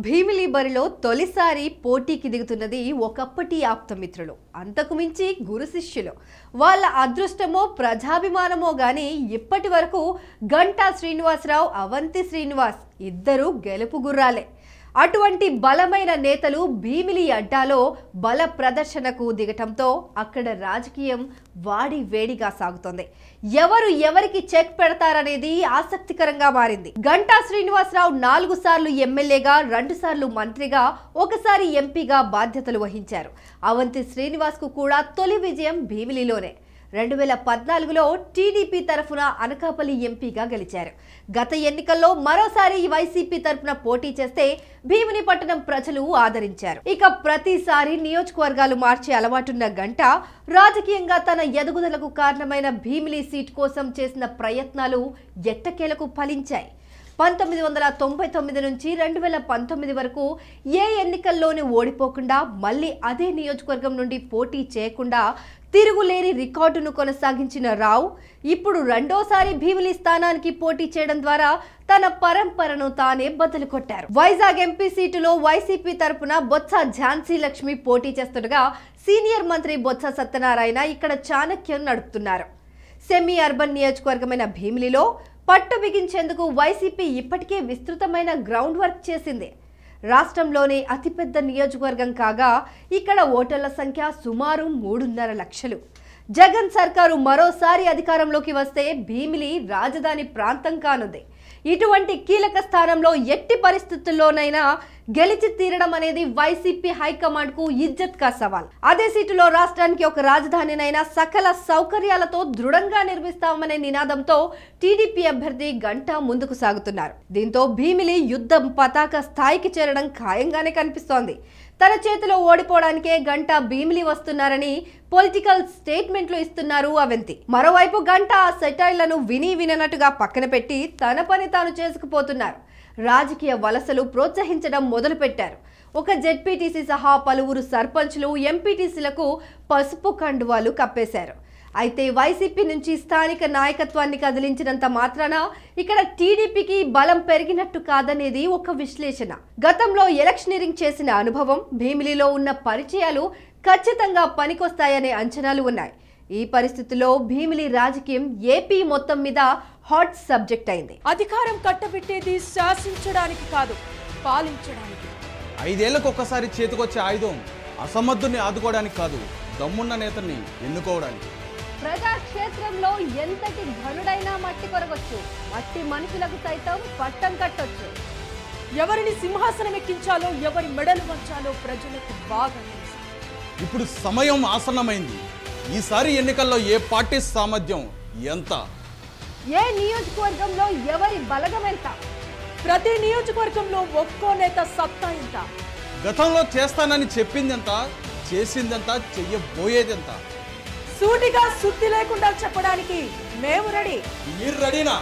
భీమిలి బరిలో తొలిసారి పోటీకి దిగుతున్నది ఒకప్పటి ఆప్తమిత్రులు. అంతకు మించి గురు శిష్యులు. వాళ్ళ అదృష్టమో ప్రజాభిమానమో గాని ఇప్పటి వరకు గంటా శ్రీనివాసరావు అవంతి శ్రీనివాస్ ఇద్దరు గెలుపు గుర్రాలే. అటువంటి బలమైన నేతలు భీమిలి అడ్డాలో బల ప్రదర్శనకు దిగటంతో అక్కడ రాజకీయం వాడి వేడిగా సాగుతోంది. ఎవరు ఎవరికి చెక్ పెడతారనేది ఆసక్తికరంగా మారింది. గంటా శ్రీనివాసరావు నాలుగు సార్లు ఎమ్మెల్యేగా రెండు సార్లు మంత్రిగా ఒకసారి ఎంపీగా బాధ్యతలు వహించారు. అవంతి శ్రీనివాస్కు కూడా తొలి విజయం భీమిలిలోనే. రెండు వేల పద్నాలుగులో టీడీపీ తరఫున అనకాపల్లి ఎంపీగా గెలిచారు. గత ఎన్నికల్లో మరోసారి వైసీపీ తరఫున పోటీ చేస్తే భీముని పట్టణం ప్రజలు ఆదరించారు. ఇక ప్రతిసారి నియోజకవర్గాలు మార్చే అలవాటున్న గంట రాజకీయంగా తన ఎదుగుదలకు కారణమైన భీమిలి సీట్ కోసం చేసిన ప్రయత్నాలు ఎట్టకేలకు ఫలించాయి. పంతొమ్మిది వందల తొంభై తొమ్మిది నుంచి రెండు వేల పంతొమ్మిది వరకు ఏ ఎన్నికల్లోనూ ఓడిపోకుండా మళ్ళీ అదే నియోజకవర్గం నుండి పోటీ చేయకుండా తిరుగులేని రికార్డును కొనసాగించిన రావు ఇప్పుడు రెండోసారి భీమిలి స్థానానికి పోటీ చేయడం ద్వారా తన పరంపరను తానే బదులు కొట్టారు. వైజాగ్ ఎంపీ సీటులో వైసీపీ తరపున బొత్స ఝాన్సీ లక్ష్మి పోటీ చేస్తుండగా సీనియర్ మంత్రి బొత్స సత్యనారాయణ ఇక్కడ చాణక్యం నడుపుతున్నారు. సెమీ అర్బన్ నియోజకవర్గమైన భీమిలిలో పట్టు బిగించేందుకు వైసీపీ ఇప్పటికే విస్తృతమైన గ్రౌండ్ వర్క్ చేసింది. రాష్ట్రంలోనే అతిపెద్ద నియోజకవర్గం కాగా ఇక్కడ ఓటర్ల సంఖ్య సుమారు మూడున్నర లక్షలు. జగన్ సర్కారు మరోసారి అధికారంలోకి వస్తే భీమిలి రాజధాని ప్రాంతం కానుంది. ఇటువంటి కీలక స్థానంలో ఎట్టి పరిస్థితుల్లోనైనా గెలిచి తీరడం అనేది వైసీపీ హైకమాండ్కు ఇజ్జత్ కా సవాల్. అదే సీటులో రాష్ట్రానికి ఒక రాజధానినైనా సకల సౌకర్యాలతో దృఢంగా నిర్మిస్తామనే నినాదంతో టీడీపీ అభ్యర్థి గంటా ముందుకు సాగుతున్నారు. దీంతో భీమిలి యుద్ధం పతాక స్థాయికి చేరడం ఖాయంగానే కనిపిస్తోంది. తన చేతిలో ఓడిపోవడానికే గంట భీమిలి వస్తున్నారని పొలిటికల్ స్టేట్మెంట్లు ఇస్తున్నారు అవంతి. మరోవైపు గంట ఆ సెటైళ్ళను విని విననట్టుగా పక్కన పెట్టి తన పని తాను చేసుకుపోతున్నారు. రాజకీయ వలసలు ప్రోత్సహించడం మొదలుపెట్టారు. ఒక జెడ్పీటీసీ సహా పలువురు సర్పంచ్లు ఎంపీటీసీలకు పసుపు కండువాలు కప్పేశారు. అయితే వైసీపీ నుంచి స్థానిక నాయకత్వాన్ని కదిలించినంత మాత్రాన ఇక్కడ టీడీపీకి బలం పెరిగినట్టు కాదనేది ఒక విశ్లేషణ. గతంలో ఎలక్షనీరింగ్ చేసిన అనుభవం భీమిలిలో ఉన్న పరిచయాలు ఖచ్చితంగా పనికొస్తాయనే అంచనాలు ఉన్నాయి. ఈ పరిస్థితుల్లో భీమిలి రాజకీయం ఏపీ మొత్తం మీద హాట్ సబ్జెక్ట్ అయింది. అధికారం కట్టబెట్టేది శాసించడానికి కాదు పాలించడానికి. ఐదేళ్ళకు ఒక్కసారి చేతికొచ్చే ఆయుధం అసమర్థుని ఆదుకోవడానికి కాదు దమ్మున్న నేతని ఎన్నుకోవడానికి. ప్రజాక్షేత్రంలో ఎంతటి ఘనుడైనా మట్టి కొరగొచ్చు మట్టి మనుషులకు సైతం పట్టం కట్టొచ్చు. ఎవరిని సింహాసనం ఎక్కించాలో ఎవరి మెడలు వంచాలో ప్రజలకు బాగా తెలుసు. ఇప్పుడు సమయం ఆసన్నమైంది. ఈసారి ఎన్నికల్లో ఏ పార్టీ సామర్థ్యం ఎంత? ఏ నియోజకవర్గంలో ఎవరి బలగం ఎంత? ప్రతి నియోజకవర్గంలో ఒక్కో నేత సత్తా ఎంత? గతంలో చేస్తానని చెప్పిందెంత? చేసిందెంత? చెయ్యబోయేదెంత? సూటిగా సుత్తి లేకుండా చెప్పడానికి మేము రెడీ. మీరు రెడీనా?